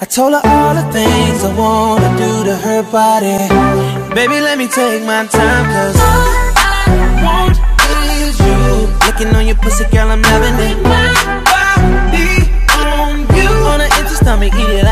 I Told her all the things I wanna do to her body. Baby, let me take my time, cause all I want is you. Looking on your pussy, girl, I'm loving it. My Body on you. On an empty stomach, eat it.